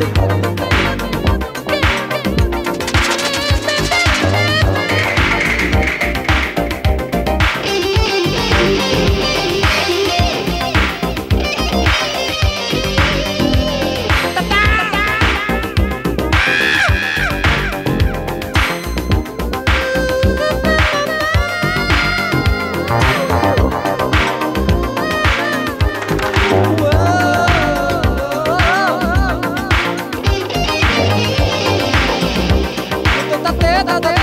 Hollywood. queda de